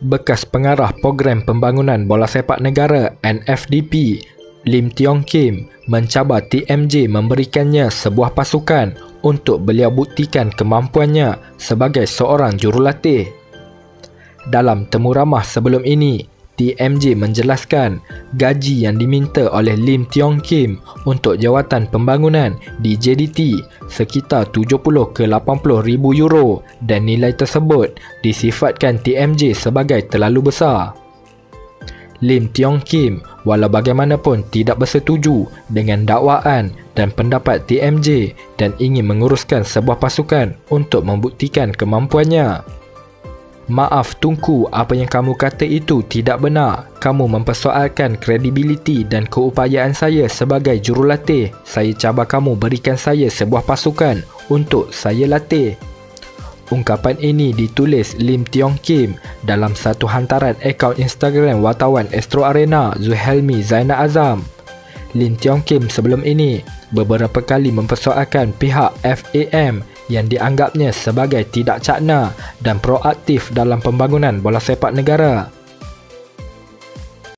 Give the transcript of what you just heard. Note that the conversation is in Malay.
bekas pengarah program pembangunan bola sepak negara NFDP, Lim Tiong Kim mencabar TMJ memberikannya sebuah pasukan untuk beliau buktikan kemampuannya sebagai seorang jurulatih. Dalam temu ramah sebelum ini, TMJ menjelaskan gaji yang diminta oleh Lim Tiong Kim untuk jawatan pembangunan di JDT sekitar 70 ke 80 ribu euro dan nilai tersebut disifatkan TMJ sebagai terlalu besar. Lim Tiong Kim walau bagaimanapun tidak bersetuju dengan dakwaan dan pendapat TMJ dan ingin menguruskan sebuah pasukan untuk membuktikan kemampuannya. Maaf Tunku, apa yang kamu kata itu tidak benar. Kamu mempersoalkan kredibiliti dan keupayaan saya sebagai jurulatih. Saya cabar kamu berikan saya sebuah pasukan untuk saya latih. Ungkapan ini ditulis Lim Tiong Kim dalam satu hantaran akaun Instagram wartawan Astro Arena Zuhelmi Zainal Azam. Lim Tiong Kim sebelum ini beberapa kali mempersoalkan pihak FAM yang dianggapnya sebagai tidak cakna dan proaktif dalam pembangunan bola sepak negara.